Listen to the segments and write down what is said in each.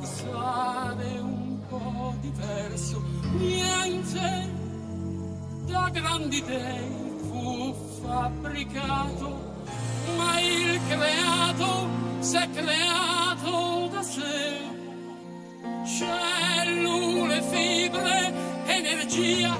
pensare un po' diverso, niente da grandi dei fu fabbricato, ma il creato si è creato da sé. Cellule, fibre, energia,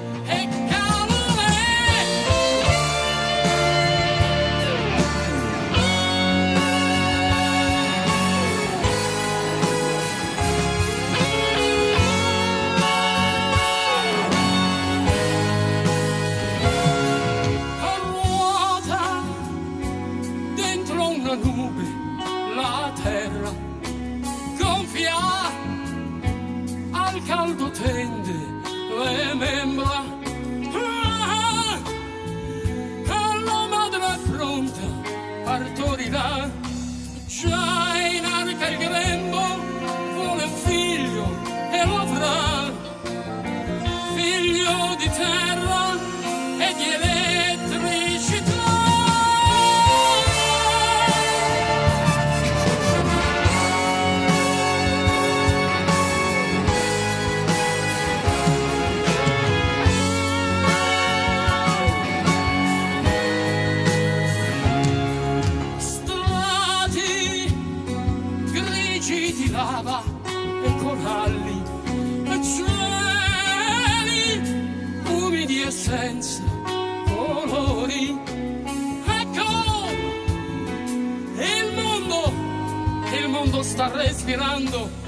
tirando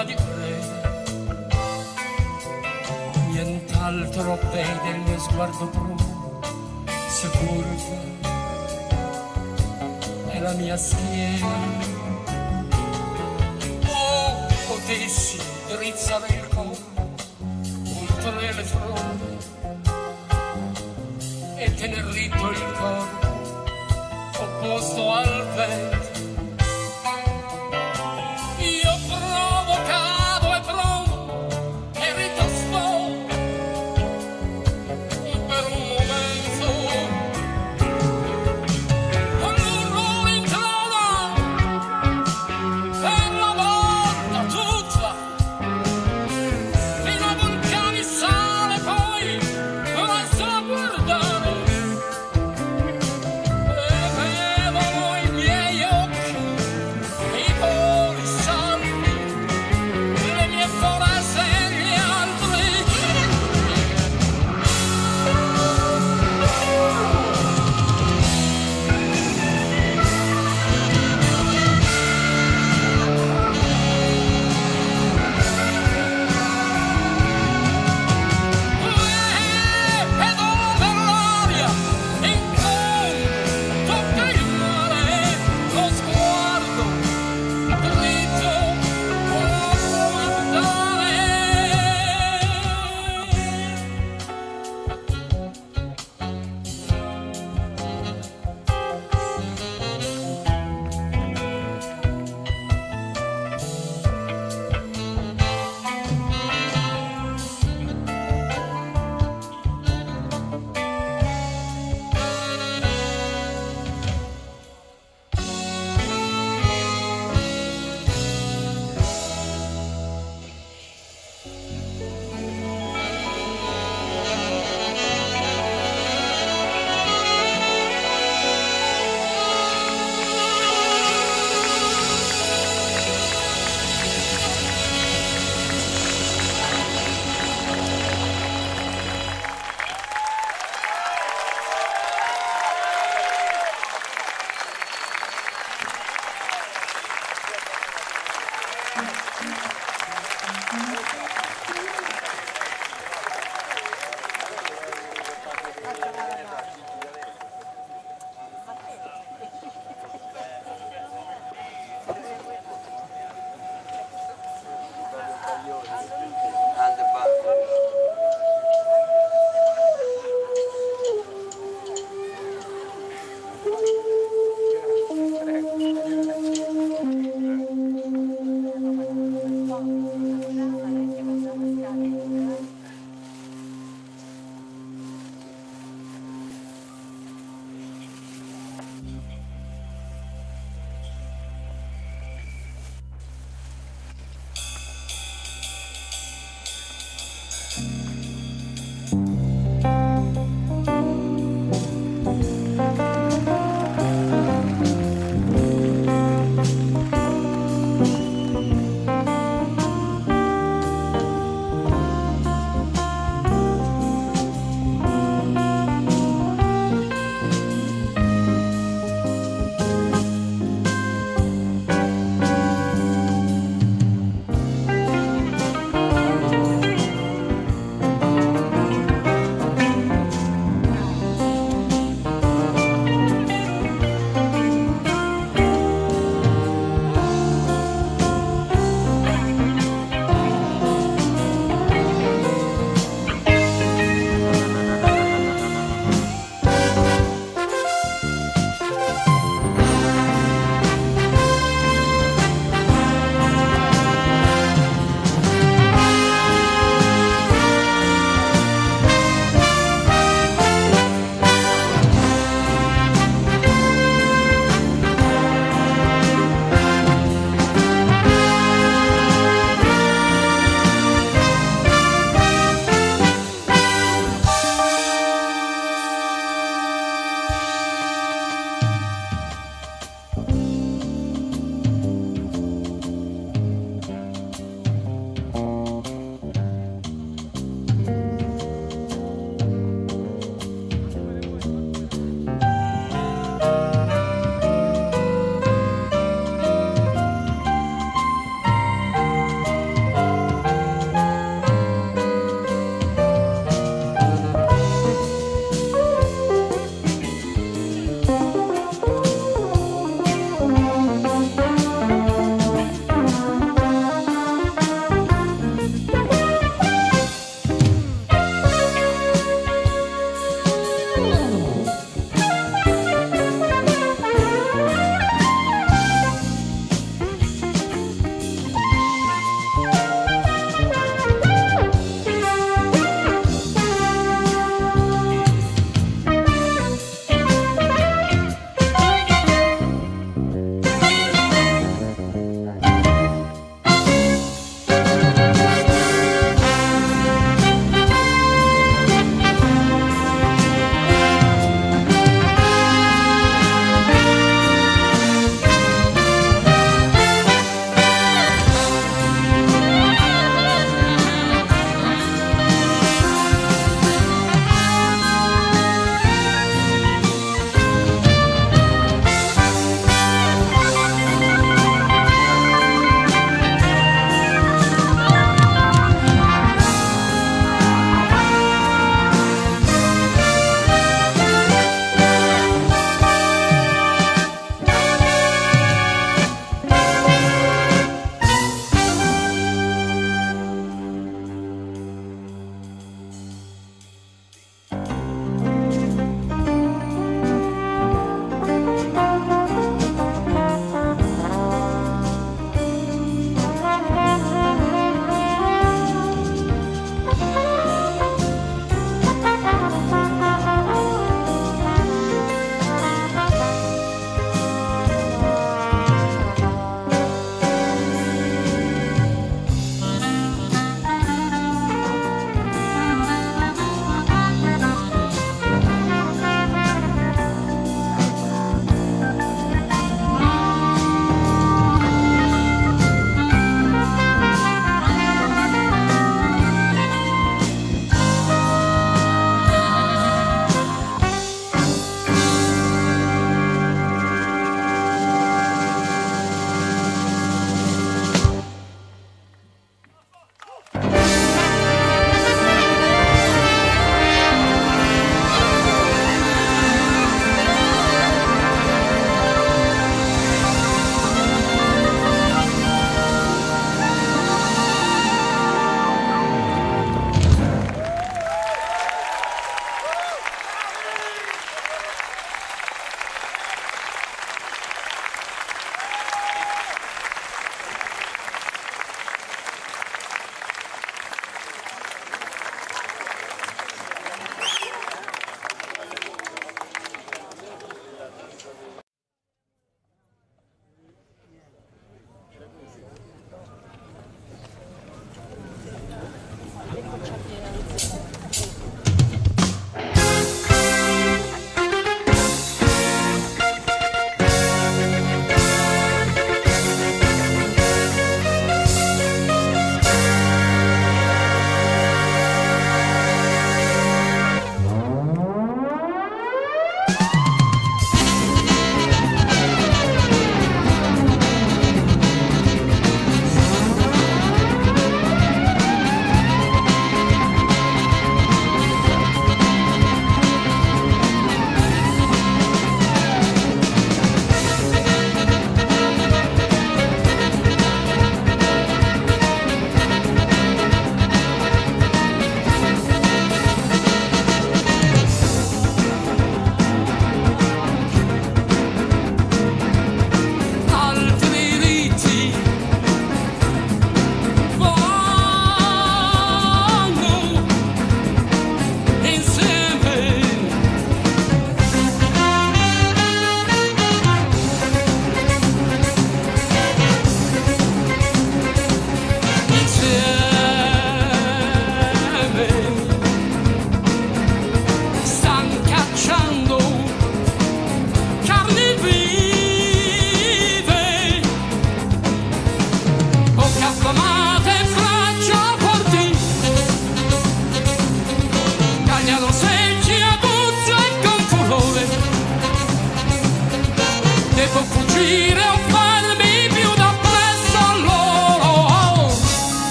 prima di te. Nient'altro vede il mio sguardo bruno, si curva, è la mia schiena. Oh, potessi drizzare il collo oltre le fronde e tener ritto il corpo opposto al vento.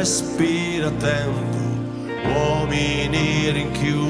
Respira tempo, uomini rinchiusi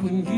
When you.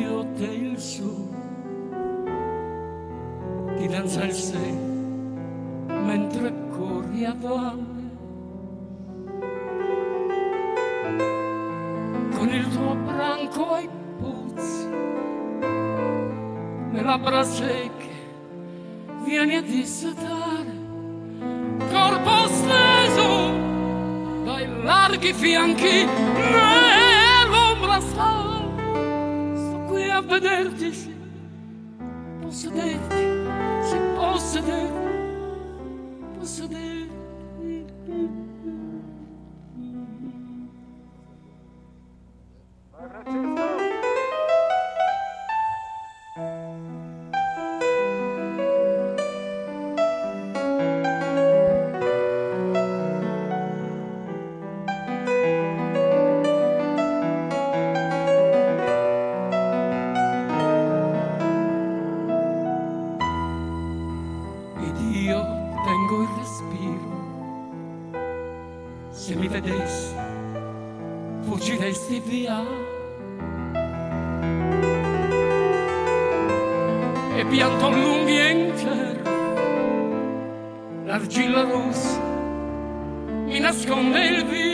vedessi, fuggiresti via. E pianto lunghi in terra, l'argilla rossa mi nasconde il via.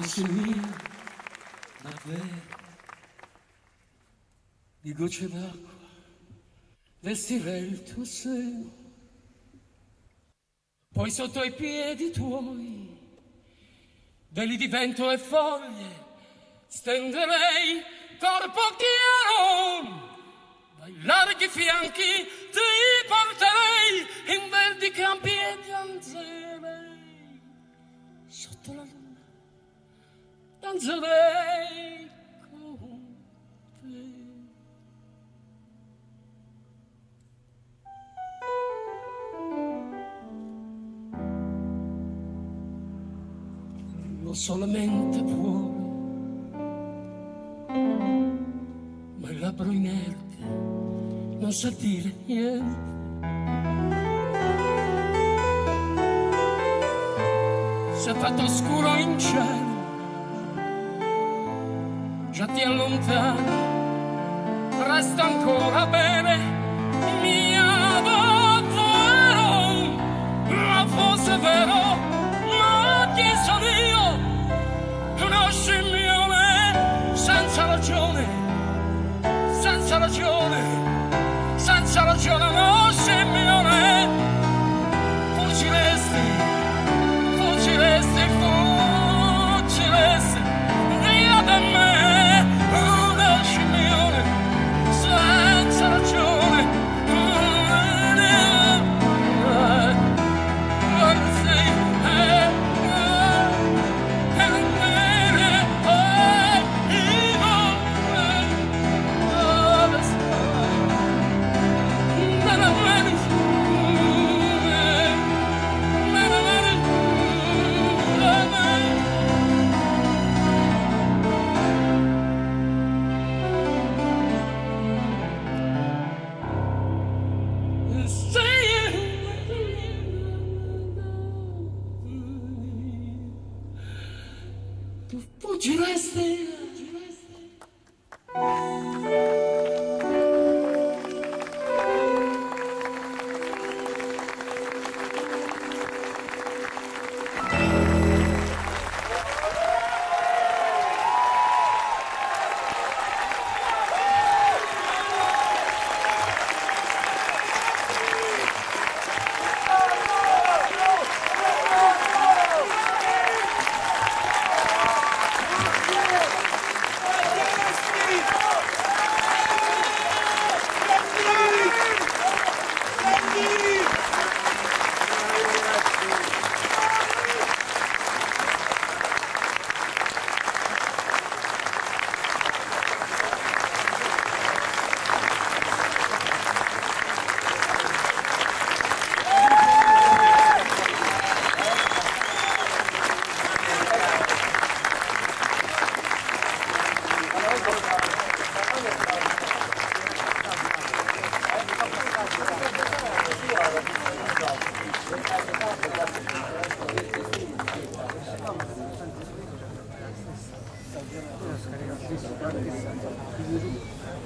Mia, davvero, di gocce d'acqua, vestirei il tuo seno. Poi sotto i piedi tuoi, veli di vento e foglie, stenderei corpo chiaro. Dai larghi fianchi ti porterei in verdi campi Lo solamente vuole, ma il labbro inerte non sa dire niente. Si è fatto scuro in cielo già ti allontani, resta ancora bene, mia davvero, ma fosse vero,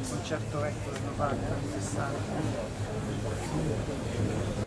concerto vecchio del mio padre, anni 60.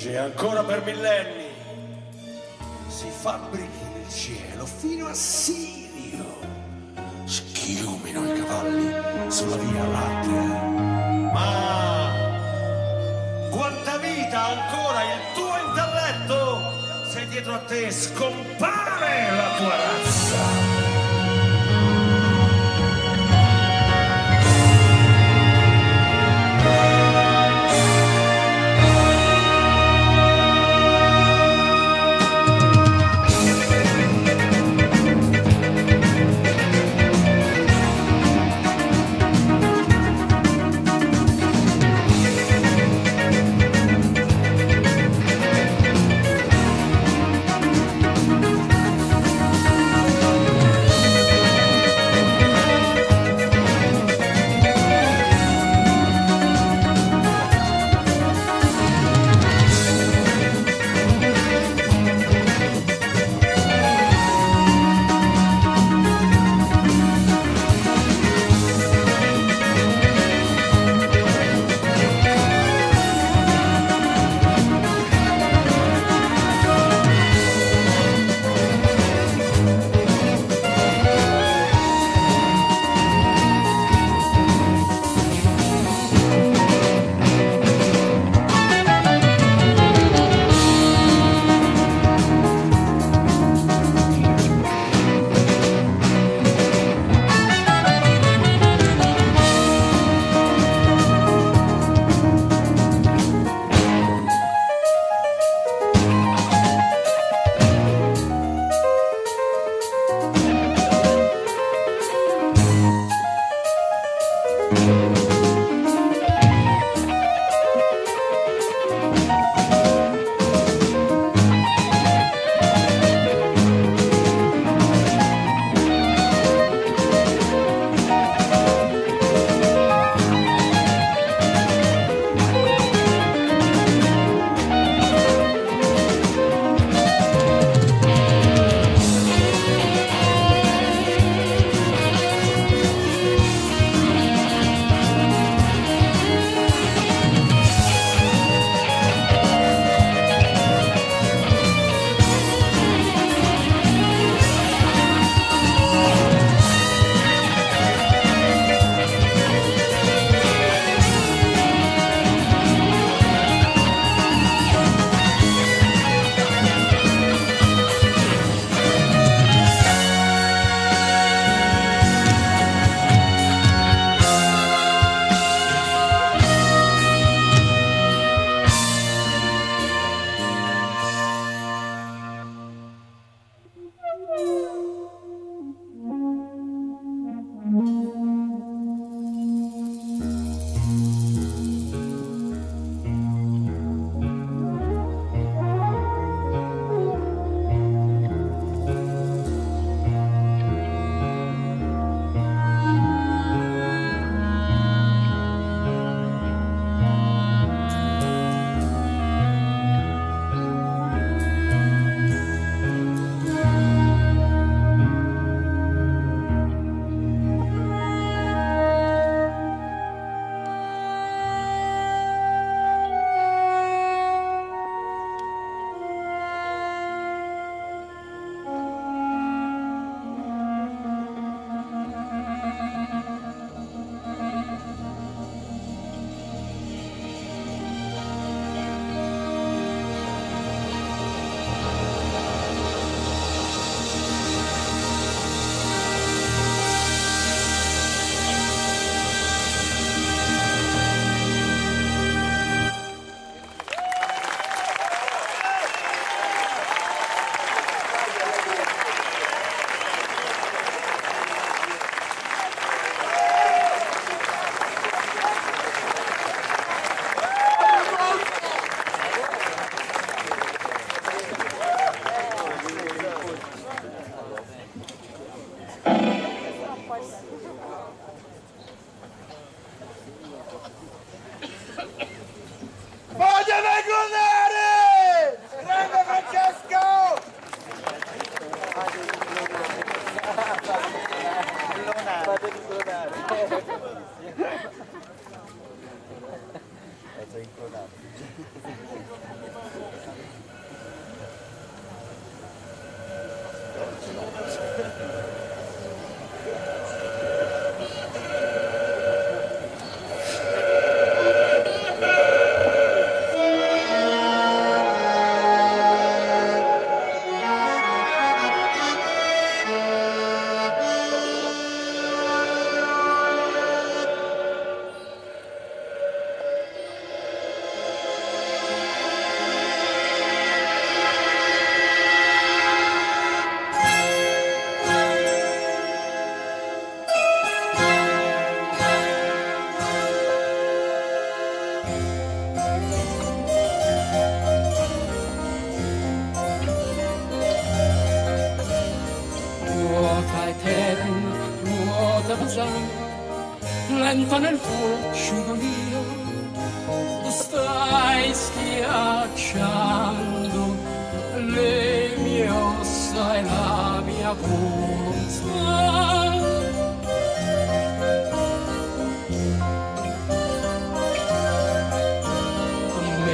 Sfinge ancora per millenni. Si fabbrichi nel cielo fino a Sirio. Schiumino i cavalli sulla via Lattea. Ma quanta vita ancora il tuo intelletto se dietro a te scompare la tua razza?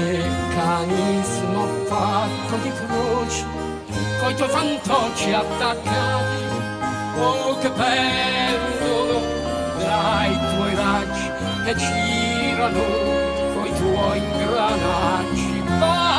meccanismo fatto di croce, coi tuoi fantocci attaccati, oh che perdono dai tuoi raggi che girano coi tuoi ingranaggi. Vai!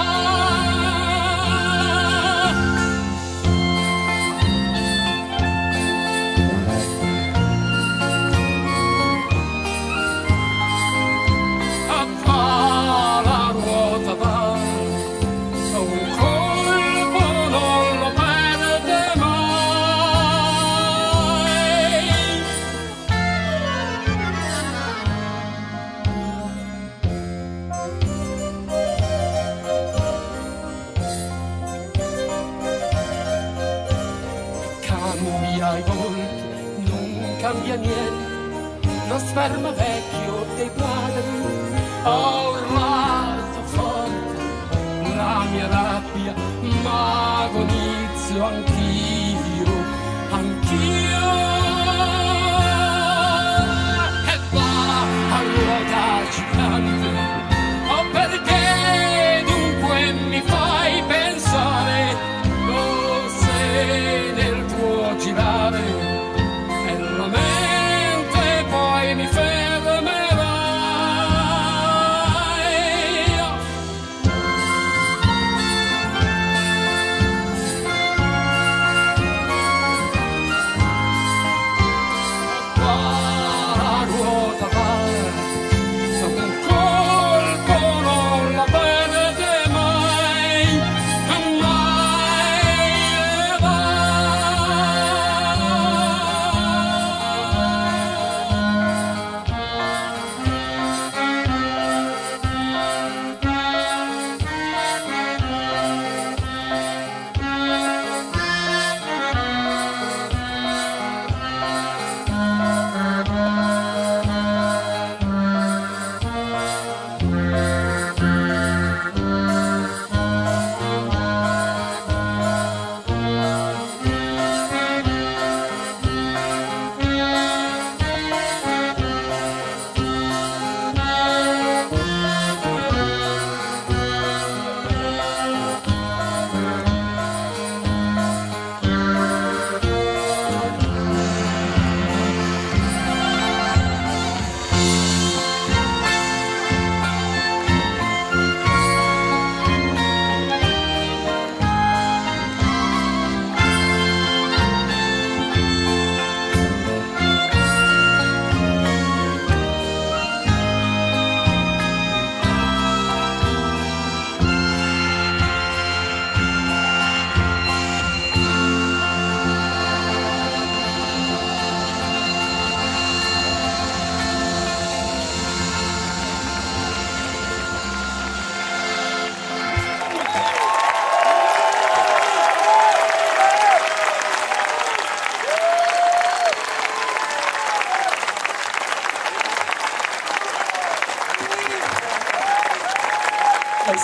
ferma vecchio dei padri, ho urlato forte la mia rabbia, ma agonizzo anch'io.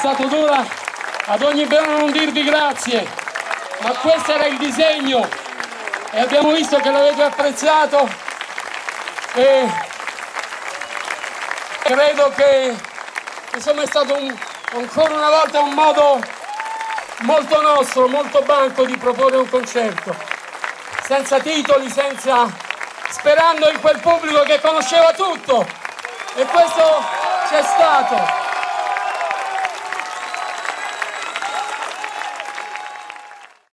stato dura ad ogni brano non dirvi grazie, ma questo era il disegno. E abbiamo visto che l'avete apprezzato. E credo che insomma è stato un, ancora una volta un modo molto nostro, molto banco di proporre un concerto, senza titoli, senza... sperando in quel pubblico che conosceva tutto. E questo c'è stato.